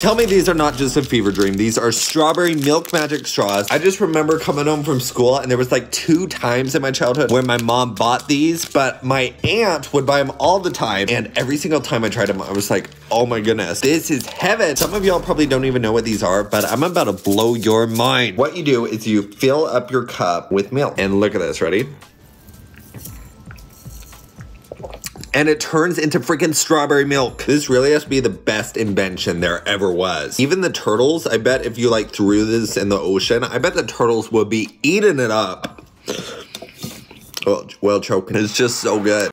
Tell me these are not just a fever dream. These are strawberry milk magic straws. I just remember coming home from school and there was like two times in my childhood where my mom bought these, but my aunt would buy them all the time. And every single time I tried them, I was like, oh my goodness, this is heaven. Some of y'all probably don't even know what these are, but I'm about to blow your mind. What you do is you fill up your cup with milk. And look at this, ready? And it turns into freaking strawberry milk. This really has to be the best invention there ever was. Even the turtles, I bet if you like threw this in the ocean, I bet the turtles would be eating it up. Well, well choking. It's just so good.